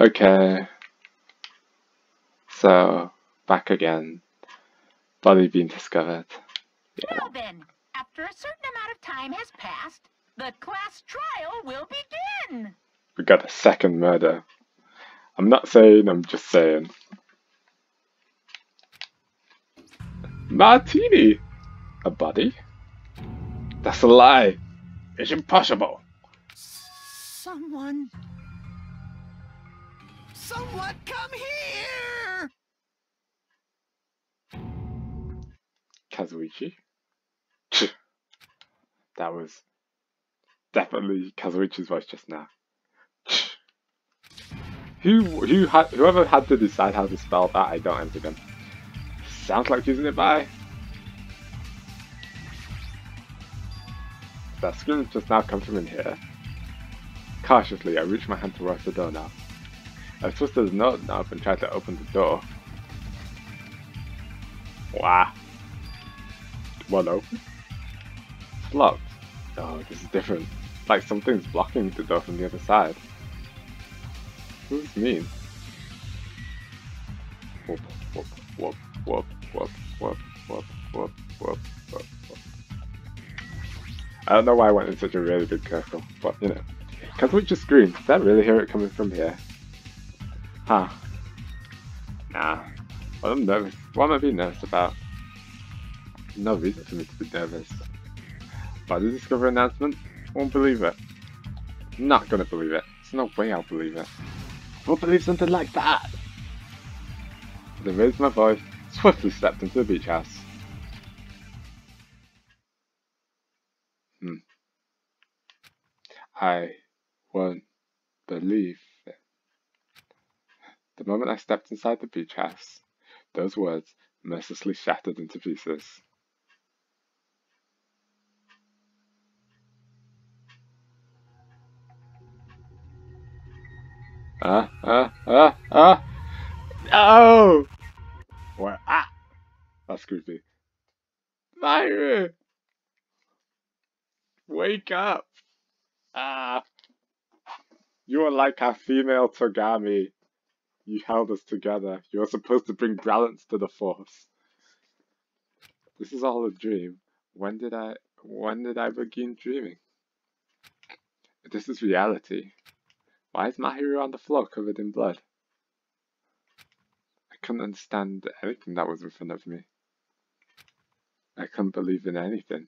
Okay. So, back again. Body being discovered. Yeah. Well then, after a certain amount of time has passed, the class trial will begin. We got a second murder. I'm not saying, I'm just saying. Martini! A body? That's a lie. It's impossible. Someone. Someone come here! Kazuichi? that was definitely Kazuichi's voice just now. who who had whoever had to decide how to spell that I don't them. Sounds like using it by That scream just now come from in here. Cautiously, I reach my hand towards the door now. I twist the note knob and try to open the door. Wow. One open? It's locked. Oh, this is different. Like something's blocking the door from the other side. What does this mean? Whoop, whoop, whoop, whoop, whoop, whoop, whoop, whoop, whoop, whoop. I don't know why I went in such a really big circle, but you know. Because we just screamed. Did I really hear it coming from here? Huh. Nah. I'm nervous. What am I being nervous about? No reason for me to be nervous. But the Discovery announcement? Won't believe it. Not gonna believe it. There's no way I'll believe it. Won't believe something like that! As I raised my voice, swiftly stepped into the beach house. Hmm. I won't believe. The moment I stepped inside the beach house, those words mercilessly shattered into pieces. Ah, ah, ah, ah! No! What? Ah! That's creepy. Myra! Wake up! Ah! You are like a female Togami. You held us together. You were supposed to bring balance to the force. This is all a dream. When did I when did I begin dreaming? This is reality. Why is Mahiru on the floor covered in blood? I couldn't understand anything that was in front of me. I couldn't believe in anything.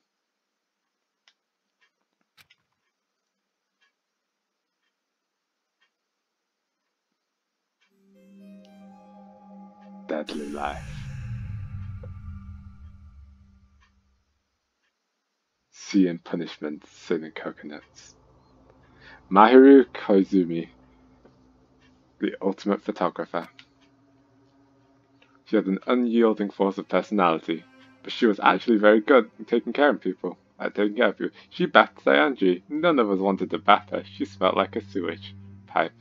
Deadly life. Sea and punishment, and coconuts. Mahiru Koizumi, the ultimate photographer. She had an unyielding force of personality, but she was actually very good at taking care of people. At taking care of you. She bathed Saionji. None of us wanted to bath her. She smelled like a sewage pipe.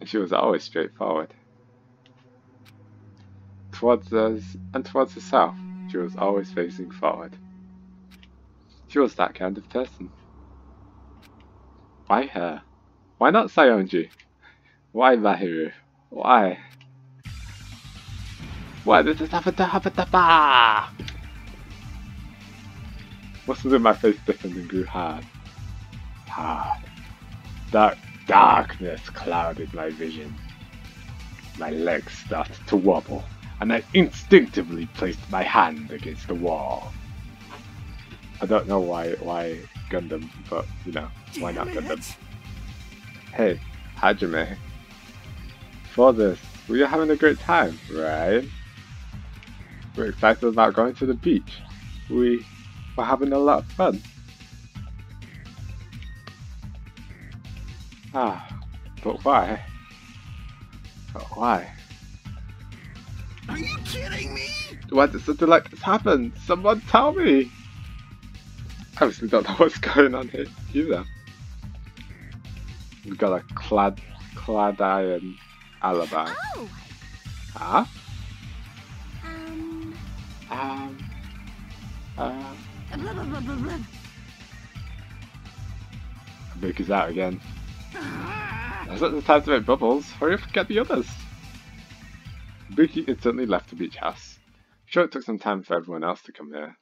And she was always straightforward towards us and towards the south. She was always facing forward. She was that kind of person. Why her? Why not Saionji? Why Mahiru? Why? Why did this happen to happen to ba? In my face stiffened and grew hard. Hard. Dark darkness clouded my vision. My legs started to wobble and I instinctively placed my hand against the wall. I don't know why why Gundham, but you know, why not Gundham? Hey, Hajime. For this, we are having a great time, right? We're excited about going to the beach. We were having a lot of fun. Ah, but why? But why? Are you kidding me? Why did something like this happen? Someone tell me! I obviously don't know what's going on here either. We've got a clad, clad iron alibi. Oh. Huh? Um. Um. Uh. Blah, blah, blah, blah, blah. Vic is out again. That's not the time to make bubbles. Hurry up and get the others. Buki instantly left the beach house. Sure, it took some time for everyone else to come here.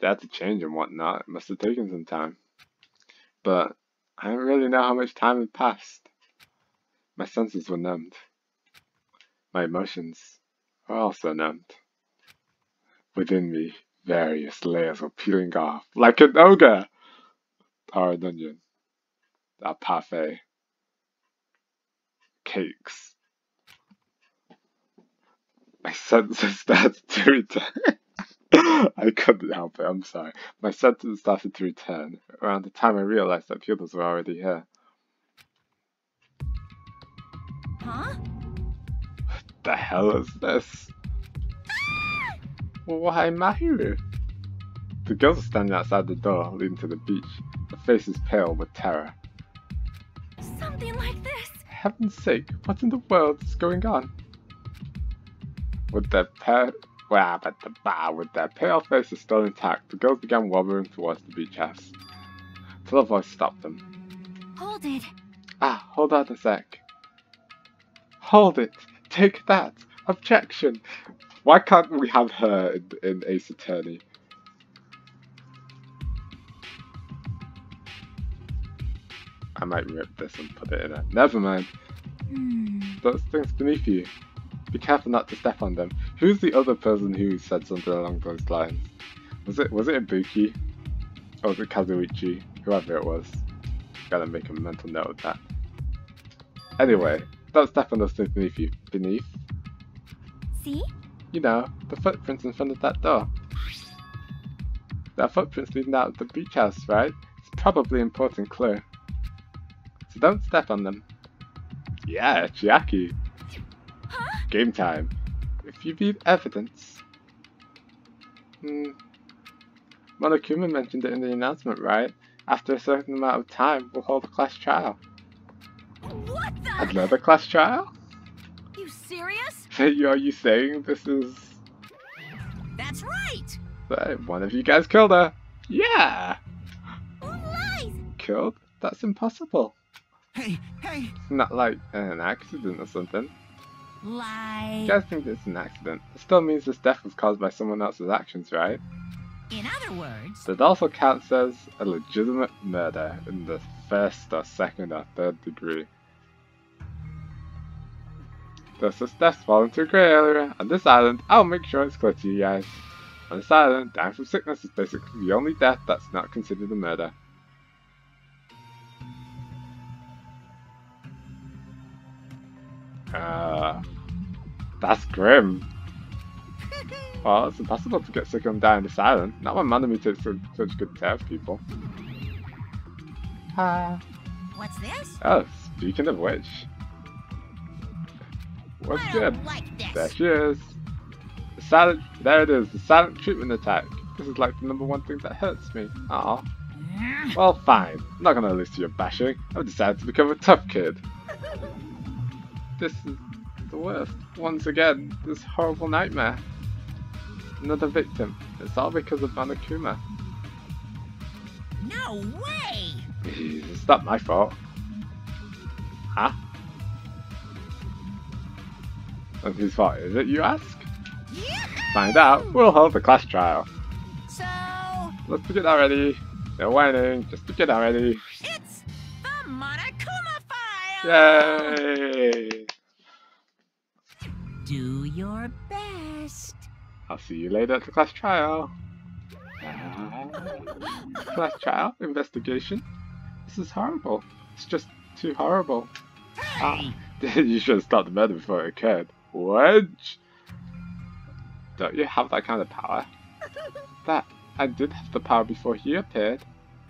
They had to change and whatnot. It must have taken some time. But I don't really know how much time had passed. My senses were numbed. My emotions were also numbed. Within me, various layers were peeling off, like an ogre! Or dungeon. A parfait. Cakes. My senses started to return. I couldn't help it, I'm sorry. My senses started to return around the time I realized that pupils were already here. Huh? What the hell is this? Ah! Why, Mahiru? The girls are standing outside the door leading to the beach, their faces pale with terror. Something like this. Heaven's sake, what in the world is going on? With their pair, wow, but the bar, with their pale faces still intact, the girls began wobbling towards the beach house. Till a voice stopped them. Hold it. Ah, hold on a sec. Hold it! Take that! Objection! Why can't we have her in, in Ace Attorney? I might rip this and put it in a. Never mind. Hmm. Those things beneath you. Be careful not to step on them. Who's the other person who said something along those lines? Was it was it Ibuki? Or was it Kazuichi? Whoever it was. Gotta make a mental note of that. Anyway, don't step on those things beneath you. Beneath? See? You know, the footprints in front of that door. There are footprints leading out of the beach house, right? It's probably important clue. So don't step on them. Yeah, Chiaki. Huh? Game time. If you need evidence. Hmm. Monokuma mentioned it in the announcement, right? After a certain amount of time, we'll hold a class trial. What the? Another class trial? You serious? Are you saying this is That's right. that one of you guys killed her? Yeah! Lies. Killed? That's impossible. Hey, hey, Not like an accident or something. You guys think it's an accident. It still means this death was caused by someone else's actions, right? In other words, it also counts as a legitimate murder in the first or second or third degree. Thus, this deaths fall into a grey area. On this island, I'll make sure it's clear to you guys. On this island, dying from sickness is basically the only death that's not considered a murder. Uh, that's grim. Well, it's impossible to get sick and die on this island. Not when Monomi takes so- such good care of people. Ah. what's this? Oh, speaking of which. What's I good? like this. There she is. The silent, there it is, the silent treatment attack. This is like the number one thing that hurts me. Aw. Well, fine. I'm not gonna listen to your bashing. I've decided to become a tough kid. This is the worst. Once again, this horrible nightmare. Another victim. It's all because of Monokuma. No way. It's not my fault. Huh? And whose fault is it, you ask? Find out. We'll hold the class trial. So Let's begin already. No whining, just begin already. it's the Monokuma file. Yay! Do your best. I'll see you later at the class trial. Ah, class trial? Investigation? This is horrible. It's just too horrible. Ah, you should have stopped the murder before it occurred. Wedge! Don't you have that kind of power? That I did have the power before he appeared,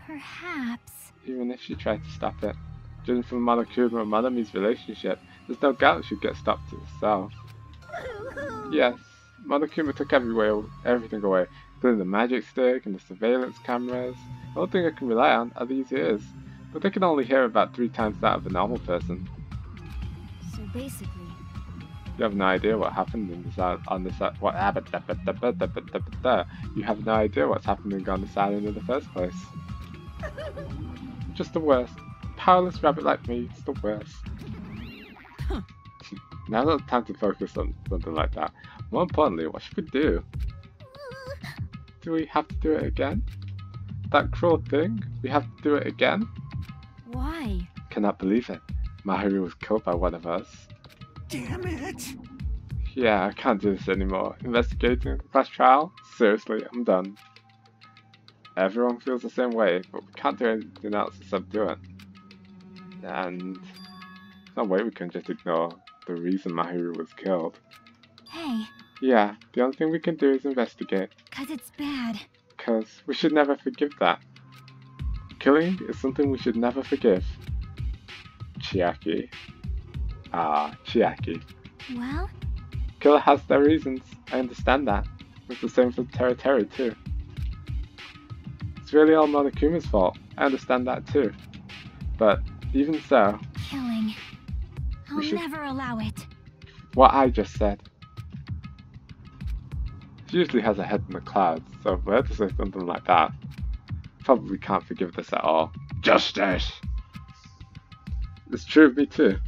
Perhaps. even if she tried to stop it. Judging from Monokuma and Monomi's relationship, there's no doubt should get stopped itself. Yes, Mother Monokuma took everywhere, everything away, including the magic stick and the surveillance cameras. The only thing I can rely on are these ears, but they can only hear about three times that of a normal person. So basically, You have no idea what happened in this island, on this what da. You have no idea what's happening on this island in the first place. Just the worst. powerless rabbit like me, it's the worst. Now's not the time to focus on something like that. More importantly, what should we do? Do we have to do it again? That cruel thing? We have to do it again? Why? Cannot believe it. Mahiru was killed by one of us. Damn it! Yeah, I can't do this anymore. Investigating the past trial? Seriously, I'm done. Everyone feels the same way, but we can't do anything else except do it. And there's no way we can just ignore the reason Mahiru was killed. Hey, Yeah, the only thing we can do is investigate, cause it's bad. because we should never forgive that. Killing is something we should never forgive. Chiaki. Ah, Chiaki. Well, Killer has their reasons. I understand that. It's the same for Teru too. It's really all Monokuma's fault. I understand that too. But even so, killing. I'll never allow it. what I just said. She usually has a head in the clouds, so for her to say something like that, probably can't forgive this at all. Justice! It's true of me too.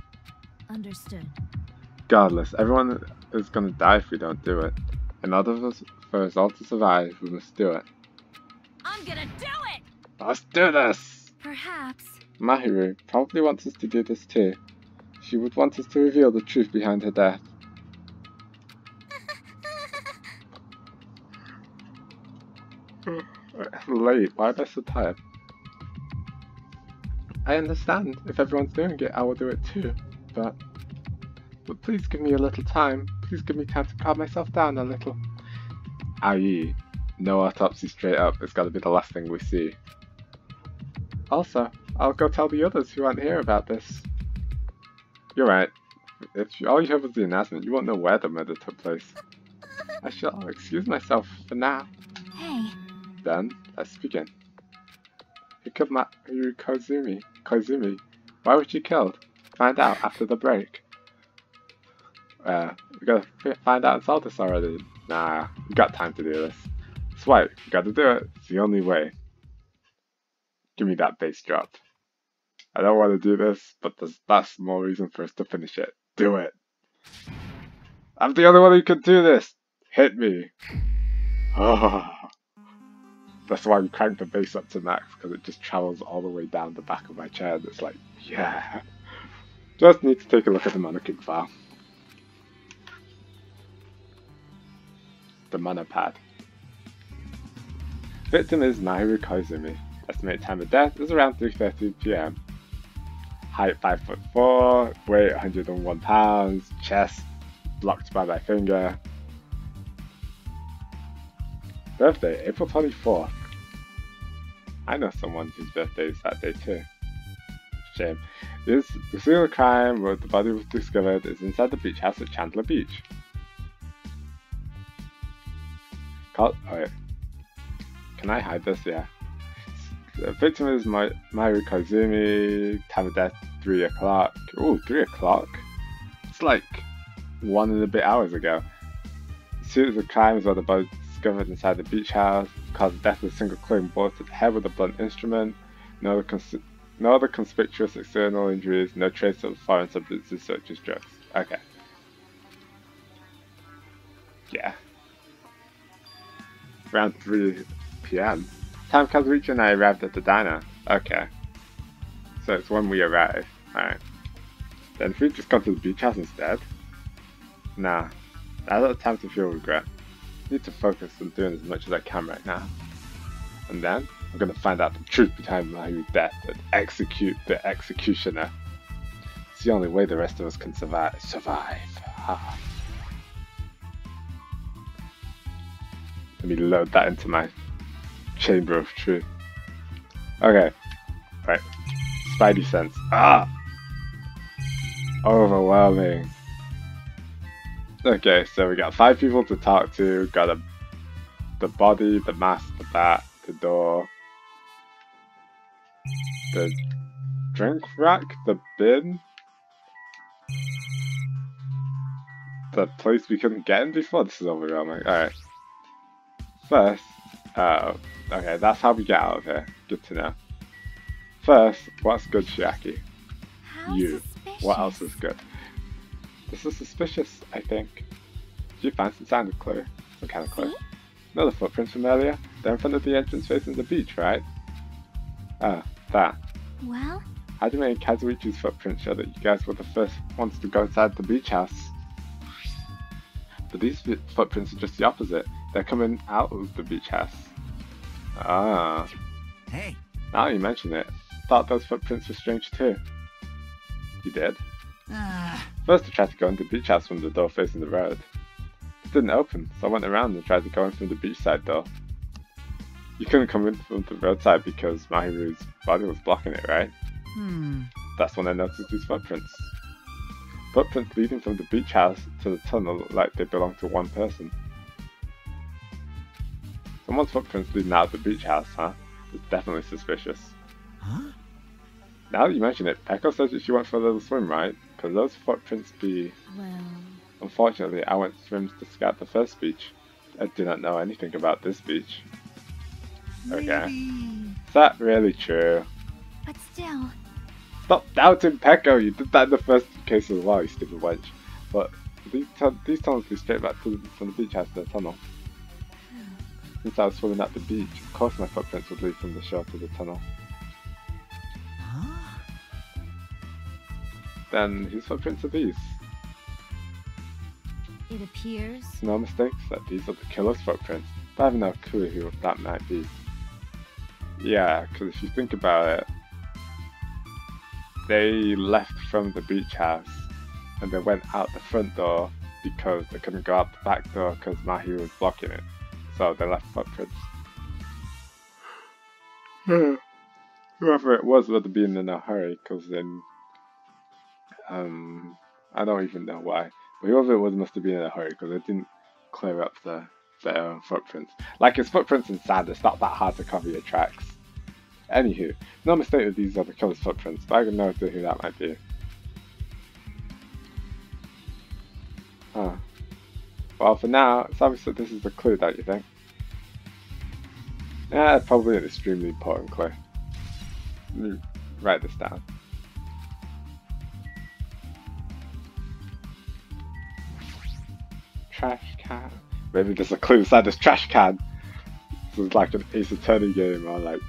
Understood. Regardless, everyone is gonna die if we don't do it. In order for us, for us all to survive, we must do it. I'm gonna do it! Let's do this! Perhaps. Mahiru probably wants us to do this too. She would want us to reveal the truth behind her death. Late, why am I so tired? I understand. If everyone's doing it, I will do it too. But. But please give me a little time. Please give me time to calm myself down a little. I.e., no autopsy straight up. It's gotta be the last thing we see. Also, I'll go tell the others who aren't here about this. You're right. If you, all you have is the announcement, you won't know where the murder took place. I shall excuse myself for now. Hey, Then, let's begin. Mahiru Kozumi? Kozumi? Why was she killed? Find out after the break. Uh, we gotta find out and solve this already. Nah, we got time to do this. Swipe, we gotta do it. It's the only way. Give me that bass drop. I don't want to do this, but there's, that's more reason for us to finish it. Do it. I'm the only one who can do this. Hit me. Oh. That's why we crank the bass up to max, because it just travels all the way down the back of my chair. And it's like, yeah. Just need to take a look at the Monoking file. The mana pad. Victim is Mahiru Koizumi. Estimated time of death is around 3.30 pm. Height 5 foot 4, weight 101 pounds, chest blocked by my finger. Birthday, April 24th. I know someone whose birthday is that day too. Shame. This, the scene of crime where the body was discovered is inside the beach house at Chandler Beach. Call, oh. Can I hide this? Yeah. The victim is my Mayu Kozumi. Time of death, 3 o'clock. Ooh, 3 o'clock? It's like one and a bit hours ago. Scene of the crime is where the body discovered inside the beach house. Caused death a single clean bullet to the head with a blunt instrument. No other, cons- no other conspicuous external injuries. No trace of foreign substances such as drugs. Okay. Yeah. Around 3 p.m. Time Kazuichi and I arrived at the diner. Okay. So it's when we arrive. Alright. Then if we just gone to the beach house instead? Nah. Now's not time to feel regret. Need to focus on doing as much as I can right now. And then, I'm gonna find out the truth behind my death and execute the executioner. It's the only way the rest of us can survive. Survive. Ah. Let me load that into my chamber of truth. Okay. Right. Spidey sense. Ah! Overwhelming. Okay, so we got five people to talk to. Got a, the body, the mask, the bat, the door, the drink rack, the bin, the place we couldn't get in before. This is overwhelming. Alright. First, uh, okay, that's how we get out of here. Good to know. First, what's good, Chiaki? How you. suspicious. What else is good? This is suspicious, I think. Do you find some sound of clue? Some kind of clue. See? Know the footprints from earlier? They're in front of the entrance facing the beach, right? Ah, that. Well, How do Hajime and Kazuichi's footprints show that you guys were the first ones to go inside the beach house. But these footprints are just the opposite. They're coming out of the beach house. Ah, Hey, now you mention it. Thought those footprints were strange too. You did? uh, First I tried to go into the beach house from the door facing the road. It didn't open, so I went around and tried to go in from the beachside door. You couldn't come in from the roadside because Mahiru's body was blocking it, right? hmm. That's when I noticed these footprints. Footprints leading from the beach house to the tunnel like they belong to one person. Someone's footprints leading out of the beach house, huh? It's definitely suspicious. Huh? Now that you mention it, Echo says that she went for a little swim, right? Could those footprints be... well, Unfortunately, I went swims to scout the first beach. I do not know anything about this beach. Okay. Maybe. Is that really true? but still, Stop doubting Peko! You did that in the first case as well, you stupid wench. But these, tu- these tunnels lead straight back to the, from the beach house to the tunnel. Since I was swimming at the beach, of course my footprints would lead from the shore to the tunnel. Huh? Then whose footprints are these? it appears. No mistakes that these are the killer's footprints, but I have no clue who that might be. Yeah, because if you think about it, they left from the beach house and they went out the front door because they couldn't go out the back door because Mahi was blocking it. So they left footprints. Whoever it was would have been in a hurry because then. Um, I don't even know why. But whoever it was must have been in a hurry because it didn't clear up the, their own footprints. Like it's footprints in sand, it's not that hard to cover your tracks. Anywho, no mistake that these are the killer's footprints, but I have no idea who that might be. Huh. Well, for now, it's obvious that this is the clue, don't you think? Yeah, probably an extremely important clue. Let me write this down. Trash can. Maybe there's a clue inside this trash can. This is like an Ace Attorney game or like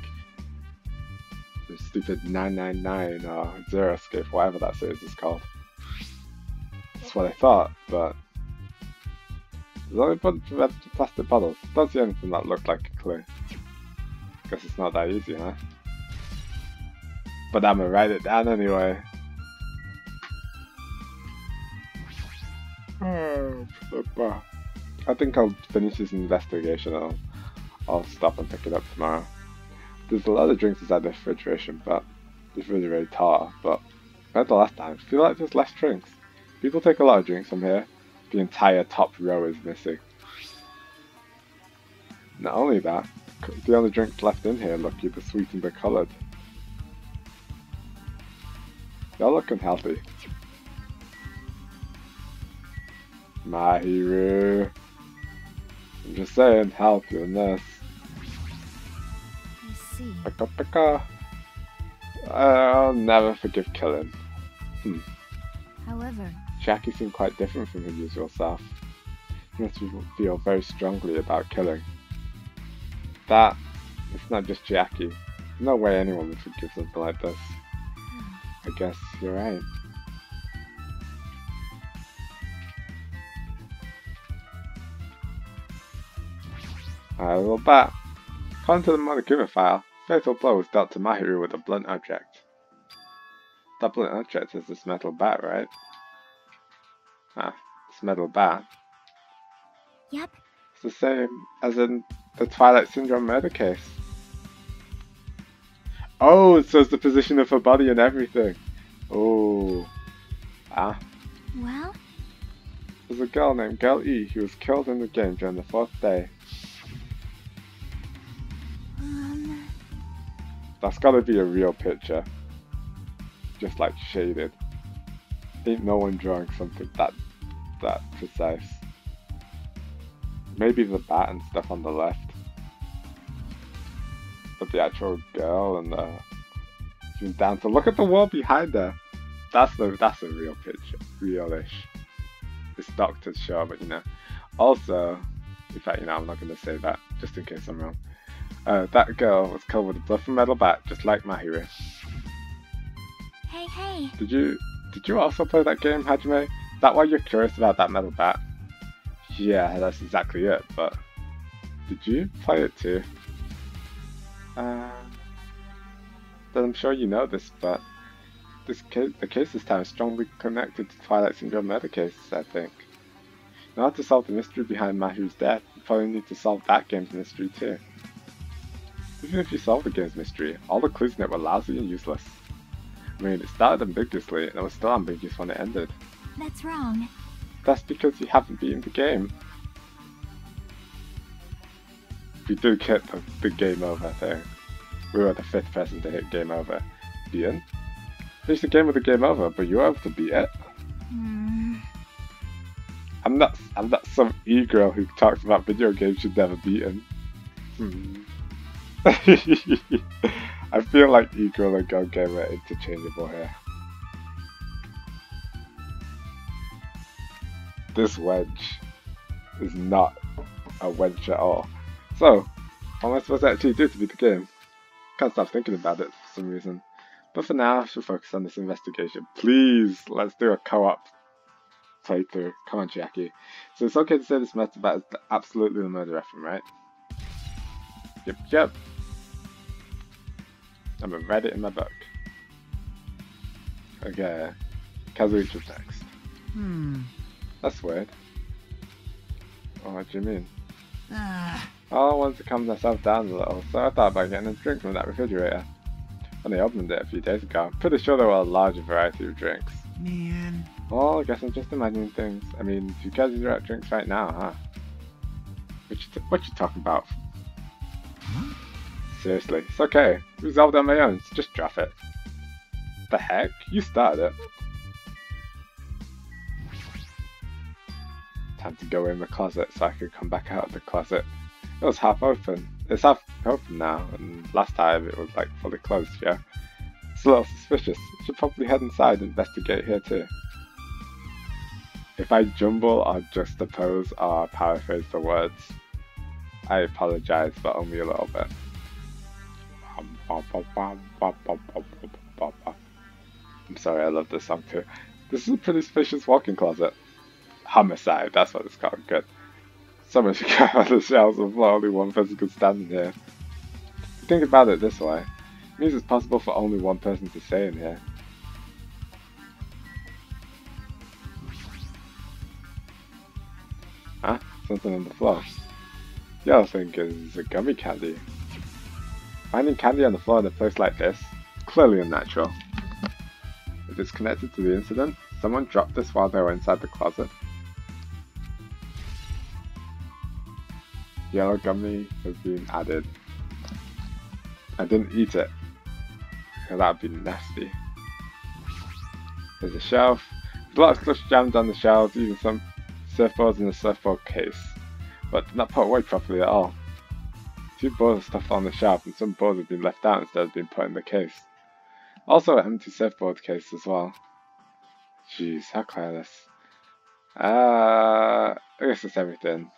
the stupid 999 or Zero Escape, whatever that series is called. That's what I thought, but there's only a bunch of plastic bottles. Don't see anything that looked like a clue. Guess it's not that easy, huh? But I'm gonna write it down anyway. Oh, but I think I'll finish this investigation. I'll, I'll stop and pick it up tomorrow. There's a lot of drinks inside the refrigeration, but it's really, really tall. But compared the last time, I feel like there's less drinks. People take a lot of drinks from here. The entire top row is missing. Not only that, the only drinks left in here look either sweetened or coloured. Y'all look unhealthy. Mahiru. I'm just saying, help you in this. I see. Pika pika. I'll never forgive killing. Hmm. However, Jackie seemed quite different from her usual self. He must feel very strongly about killing. That, it's not just Jackie. There's no way anyone would forgive something like this. I guess you're right. Alright, well back. According to the Monokuma file, fatal blow was dealt to Mahiru with a blunt object. That blunt object is this metal bat, right? Ah, this metal bat. yep, It's the same as in the Twilight Syndrome murder case. Oh, it shows the position of her body and everything. Oh. Ah. well, There's a girl named Girl E who was killed in the game during the fourth day. um, That's gotta be a real picture. Just like shaded. Ain't no one drawing something that that precise. Maybe the bat and stuff on the left. But the actual girl and the down to look at the wall behind her. That's the that's a real picture, realish. It's doctor's show, but you know. Also, in fact, you know, I'm not gonna say that just in case I'm wrong. Uh, that girl was covered with a bluff and metal bat, just like Mahiru. Hey, hey. Did you did you also play that game, Hajime? Is that why you're curious about that metal bat? Yeah, that's exactly it, but did you play it too? Uh, I'm sure you know this, but this case, the case this time is strongly connected to Twilight Syndrome murder cases, I think. In order to solve the mystery behind Mahiru's death, you probably need to solve that game's mystery too. Even if you solve the game's mystery, all the clues in it were lousy and useless. I mean, it started ambiguously, and it was still ambiguous when it ended. That's wrong. That's because you haven't beaten the game. We did hit the, the game over thing. We were the fifth person to hit game over. Beaten? It's the game with the game over, but you able to beat it. Hmm. I'm not I'm not some e-girl who talks about video games she's never beaten. Hmm. I feel like e-girl and go game are interchangeable here. This wedge is not a wedge at all. So, what am I supposed to actually do to beat the game? Can't stop thinking about it for some reason. But for now, I should focus on this investigation. Please, let's do a co-op playthrough. Come on, Jackie. So it's okay to say this method is absolutely the murder weapon, right? Yep, yep. I'm gonna read it in my book. Okay. Kazuichi's next. Hmm. That's weird. Oh, what do you mean? Oh, All I wanted to calm myself down a little, so I thought about getting a drink from that refrigerator. When they opened it a few days ago, I'm pretty sure there were a larger variety of drinks. Man. Well, I guess I'm just imagining things. I mean, you guys are at drinks right now, huh? What you, what you talking about? Seriously, it's okay. Resolved on my own, so just drop it. The heck? You started it. Time to go in the closet so I could come back out of the closet. It was half open. It's half open now, and last time it was like fully closed, yeah? It's a little suspicious. Should probably head inside and investigate here too. If I jumble or juxtapose or ah, paraphrase the words, I apologize, but only a little bit. I'm sorry, I love this song too. This is a pretty spacious walk-in closet. Homicide, that's what it's called. Good. So much got on the shelves and only one person could stand in here. Think about it this way. It means it's possible for only one person to stay in here. Huh? Something on the floor. The other thing is a gummy candy. Finding candy on the floor in a place like this, clearly unnatural. If it's connected to the incident, someone dropped this while they were inside the closet. Yellow gummy has been added. I didn't eat it, because that would be nasty. There's a shelf. There's a lot of stuff jammed on the shelves, even some surfboards in the surfboard case, but not put away properly at all. Two boards are stuffed on the shelf, and some boards have been left out instead of being put in the case. Also, an empty surfboard case as well. Jeez, how careless. Uh, I guess that's everything.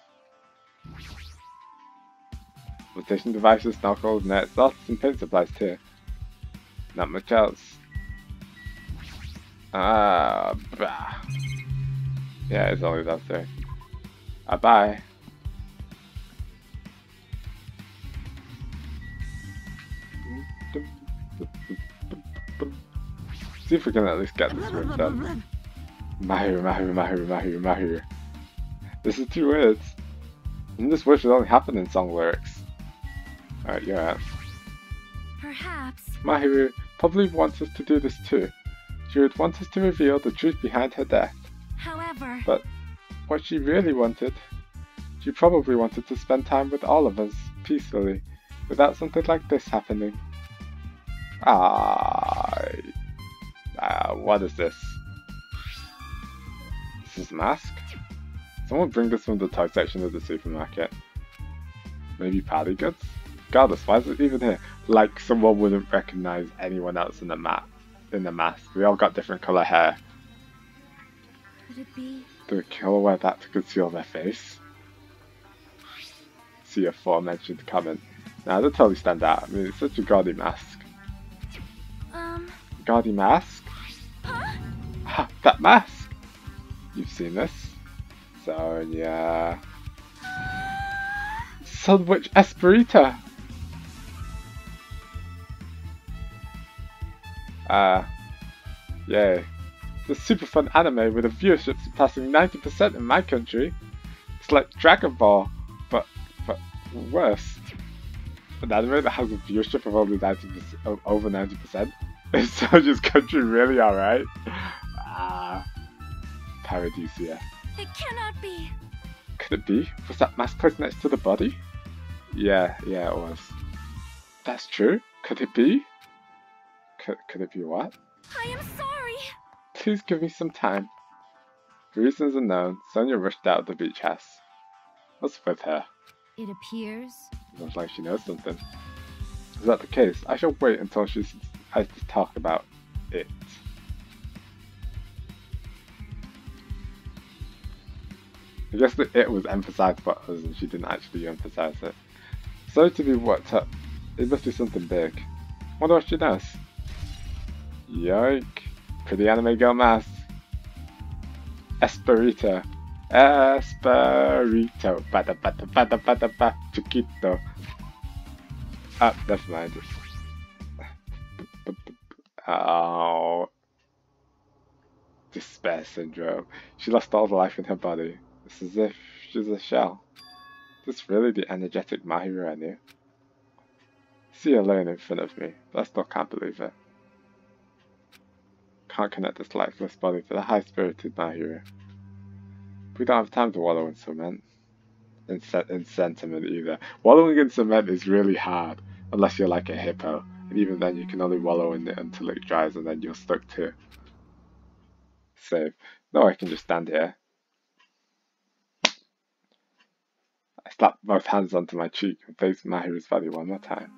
Flotation devices, snorkels, nets, lots and paint supplies too. Not much else. Ah, bah. Yeah, it's only those three. Ah, bye. See if we can at least get this word done. Mahiru, Mahiru, Mahiru, Mahiru, Mahiru. This is two words. And this word should only happen in song lyrics. Alright, you're out. Perhaps. Mahiru probably wants us to do this too. She would want us to reveal the truth behind her death. However. But what she really wanted, she probably wanted to spend time with all of us, peacefully, without something like this happening. Ah, ah what is this? This is a mask? Someone bring this from the toy section of the supermarket. Maybe party goods? Regardless, why is it even here? like someone wouldn't recognize anyone else in the map in the mask. They all got different color hair. Could it be? Do the killer wear that to conceal their face? See your aforementioned comment. Now they totally stand out. I mean, it's such a gaudy mask. Um, Gaudy mask? huh? Ha, that mask! You've seen this. So, yeah. Sunwitch Esperita! Uh, yay. It's a super fun anime with a viewership surpassing 90% in my country. It's like Dragon Ball, but, but worse. An anime that has a viewership of only 90%, of over 90%. Is Soldier's country really alright? Ah, Paradisia. It cannot be. Could it be? Was that mask placed next to the body? Yeah, yeah, it was. That's true. Could it be? Could, could it be what? I am sorry. Please give me some time. For reasons unknown, Sonia rushed out of the beach house. What's with her? It appears. Looks like she knows something. Is that the case? I shall wait until she has to talk about it. I guess the it was emphasized by us and she didn't actually emphasize it. So to be worked up. Uh, it must be something big. Wonder what she knows. Yoink. Pretty anime girl mask. Esperita. Esperito. Bada bada bada bada ba. Chiquito. Ah, never mind. Oh. Despair syndrome. She lost all the life in her body. It's as if she's a shell. Is this really the energetic Mahiru I knew? See her laying in front of me, I still can't believe it. Can't connect this lifeless body to the high-spirited Mahiru. We don't have time to wallow in cement. In, in sentiment either. Wallowing in cement is really hard, unless you're like a hippo, and even then you can only wallow in it until it dries and then you're stuck to save. No, I can just stand here. I slap both hands onto my cheek and face Mahiru's body one more time.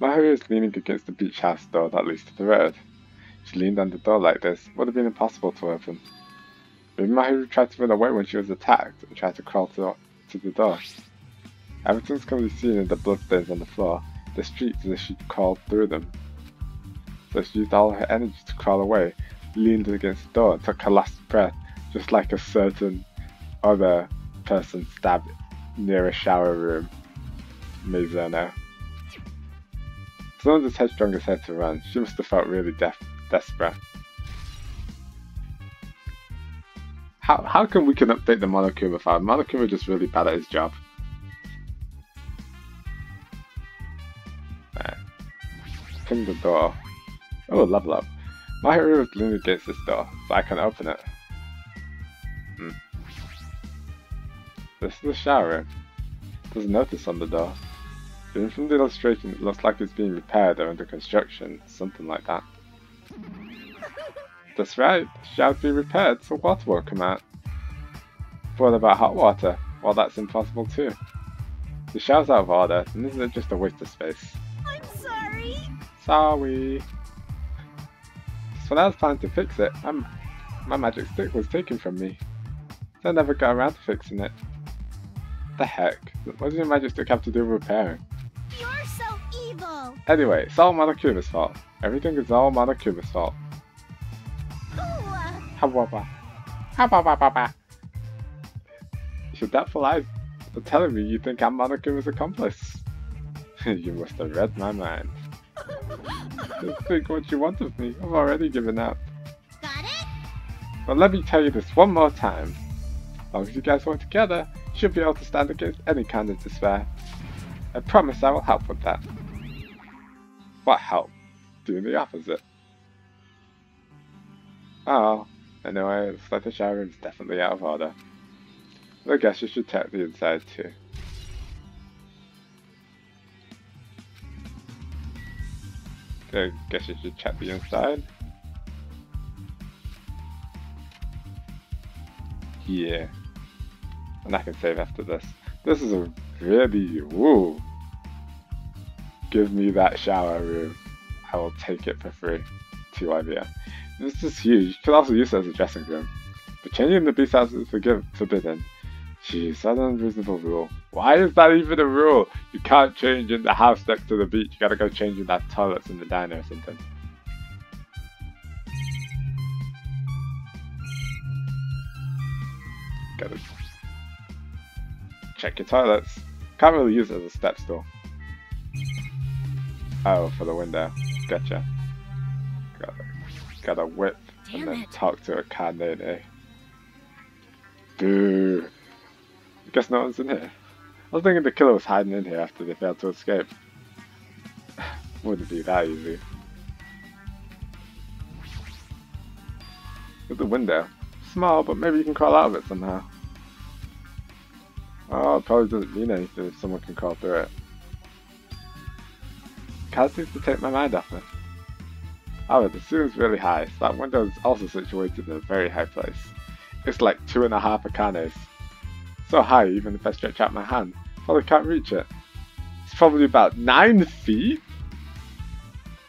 Mahiru is leaning against the beach house door that leads to the road. She leaned on the door like this, would have been impossible to open. Maybe Mahiru tried to run away when she was attacked and tried to crawl to, to the door. Everything's can be seen in the bloodstains on the floor, the streets as if she crawled through them. So she used all her energy to crawl away, leaned against the door and took her last breath, just like a certain other person stabbed near a shower room. Maizono. Someone just headstrong as head to run. She must have felt really def desperate. How, how come we can update the Monokuma file? Monokuma just really bad at his job. Right. Pin the door. Oh, level up. Mahiru is leaning against this door, so I can open it. Hmm. This is the shower room. There's a notice on the door. From the illustration, it looks like it's being repaired or under construction, something like that. That's right, the shower's being repaired, so water won't come out. But what about hot water? Well, that's impossible too. The shower's out of order, and isn't it just a waste of space? I'm sorry. Sorry. So when I was planning to fix it, my, my magic stick was taken from me. So I never got around to fixing it. The heck? What does your magic stick have to do with repairing? You're so evil. Anyway, it's all Monokuma's fault. Everything is all Monokuma's fault. Hababa. Hababa. Your doubtful eyes are telling me you think I'm Monokuma's accomplice. you must have read my mind. Just think what you want of me. I've already given up. Got it? But let me tell you this one more time. As long as you guys work together, you should be able to stand against any kind of despair. I promise I will help with that. What help? Doing the opposite. Oh, anyway, it looks like the shower room's definitely out of order. I guess you should check the inside too. I guess you should check the inside. Yeah. And I can save after this. This is a really, woo. Give me that shower room. I will take it for free. TYVM. This is huge. You could also use it as a dressing room. But changing the beast house is forbidden. Jeez, that's an unreasonable rule. Why is that even a rule? You can't change in the house next to the beach. You gotta go change in that toilets in the diner or something. Gotta check your toilets. Can't really use it as a step stool. Oh, for the window. Gotcha. Gotta, gotta whip and then it. talk to a canine. Boo. Guess no one's in here. I was thinking the killer was hiding in here after they failed to escape. Wouldn't be that easy. With the window. Small, but maybe you can crawl out of it somehow. Oh, it probably doesn't mean anything if someone can crawl through it. Cat seems to take my mind off it. However, the ceiling's really high, so that window is also situated in a very high place. It's like two and a half arcanes. So high, even if I stretch out my hand, probably can't reach it. It's probably about nine feet?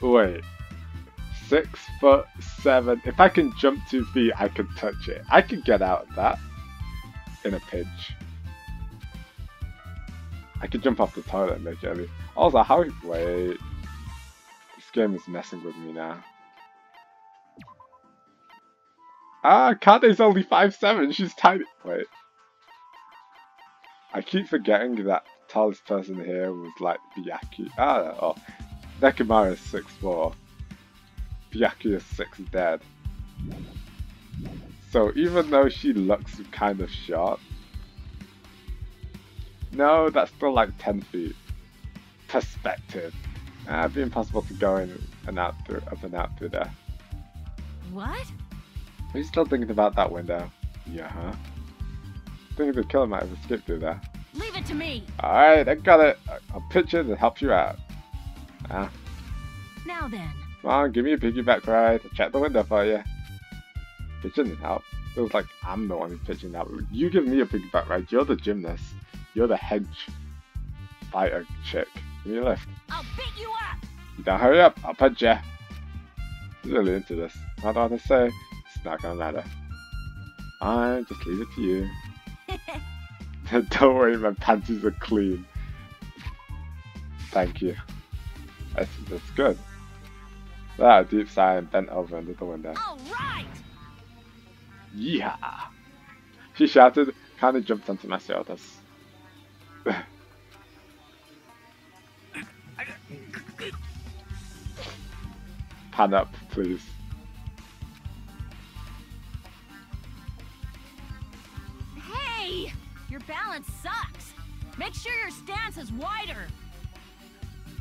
Wait. Six foot seven. If I can jump two feet, I can touch it. I can get out of that in a pinch. I could jump off the toilet immediately. Also, how? Wait. Game is messing with me now. Ah, Kade's only 5'7", she's tiny. Wait. I keep forgetting that tallest person here was like Byaku. Ah, oh. Nekomaru is 6'4". Byaku is 6 dead. So even though she looks kind of short, no, that's still like 10 feet. Perspective. Ah, it'd be impossible to go in and out through, up and out through there. What? Are you still thinking about that window? Yeah, huh? Thinking the killer might have escaped through there. Leave it to me. Alright, I got it. I- I'll pitch it and help you out. Ah, Now then. come on, give me a piggyback ride. I'll check the window for you. Pitching didn't help. Feels like I'm the one who's pitching that. You give me a piggyback ride. You're the gymnast. You're the hedge fighter chick. Give me a lift. I'll beat you up. You don't hurry up, I'll punch ya. Really into this. I want to say? It's not gonna matter. I just leave it to you. don't worry, my panties are clean. Thank you. That's, that's good. That deep sigh and bent over under the window. All right. Yeah. She shouted, kind of jumped onto my shoulders. Pan up, please. Hey, your balance sucks. Make sure your stance is wider.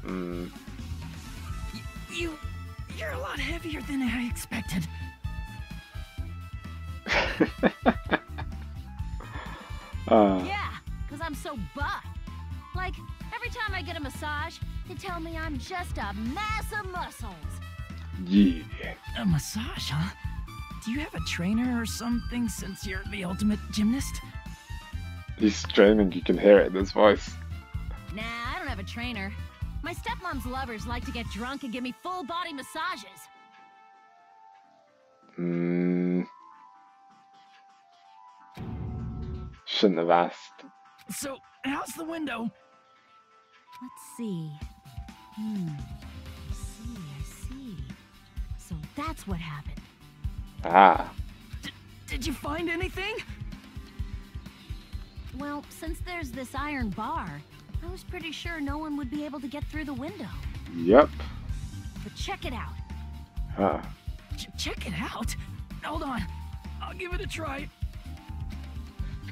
Mm. You, you're a lot heavier than I expected. uh, Yeah, because I'm so buff. Like, every time I get a massage, they tell me I'm just a mass of muscles. Yeah. A massage, huh? Do you have a trainer or something since you're the ultimate gymnast? He's training, you can hear it in his voice. Nah, I don't have a trainer. My stepmom's lovers like to get drunk and give me full body massages. Hmm. Shouldn't have asked. So, how's the window? Let's see. Hmm. That's what happened. Ah. Did you find anything? Well, since there's this iron bar, I was pretty sure no one would be able to get through the window. Yep. But check it out. Huh. Ch- check it out. Hold on. I'll give it a try.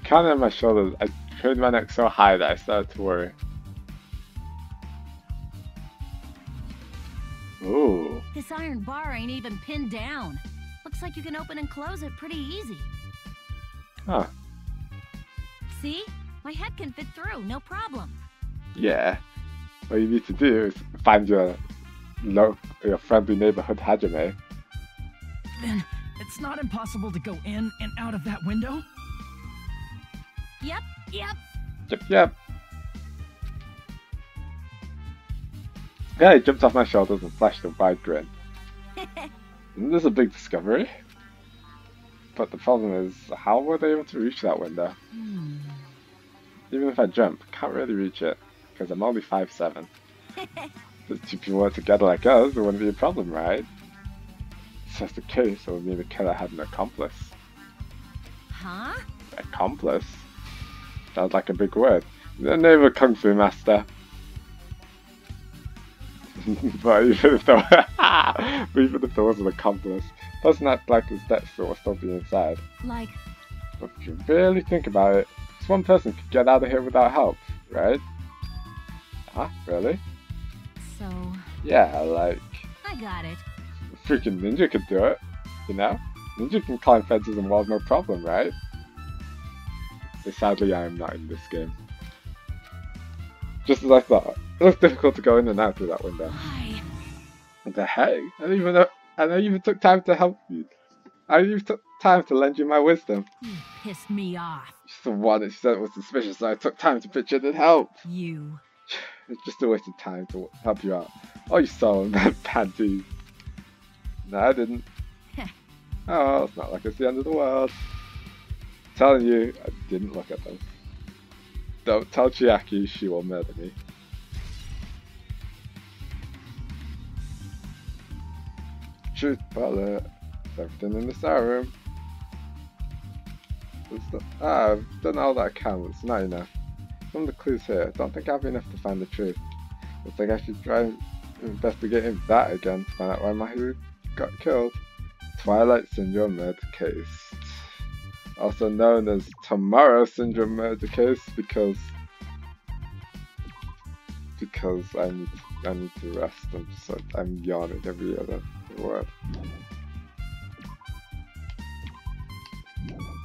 Kind of on my shoulders. I turned my neck so high that I started to worry. Ooh. This iron bar ain't even pinned down. Looks like you can open and close it pretty easy. Huh. See? My head can fit through, no problem. Yeah. What you need to do is find your lo- your friendly neighborhood Hajime. Then, it's not impossible to go in and out of that window? Yep, yep. Yep, yep. Yeah, he jumped off my shoulders and flashed a wide grin. This Isn't this a big discovery? But the problem is, how were they able to reach that window? Hmm. Even if I jump, I can't really reach it, because I'm only 5'7". If two people were together like us, it wouldn't be a problem, right? If that's the case, it would mean the killer had an accomplice. Huh? Accomplice? Sounds like a big word. The name of a kung fu master. but even if there were, but even if there was an accomplice, doesn't that like his death will still be inside. Like, But if you really think about it, this one person could get out of here without help, right? Huh? Really? so Yeah, like, I got it. freaking ninja could do it, you know? Ninja can climb fences and walls no problem, right? But sadly, I am not in this game. Just as I thought. It was difficult to go in and out through that window. Why? What the heck? I don't even know. I even took time to help you. I even took time to lend you my wisdom. You pissed me off. She's the one that she said was suspicious, so I took time to pitch in and help. You. It's just a waste of time to help you out. Oh, you saw him, that panties. No, I didn't. Oh, it's not like it's the end of the world. telling you, I didn't look at them. Don't tell Chiaki, she will murder me. Truth bullet. Everything in the. It's not- ah, I've done all that I can, it's not enough. Some of the clues here, I don't think I have enough to find the truth. Looks like I should try investigating that again to find out why Mahiru got killed. Twilight Syndrome murder case. Also known as Tomorrow Syndrome murder case because because I need I need to rest. I'm like, I'm yawning every other word.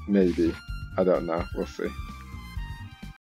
Maybe. I don't know. We'll see.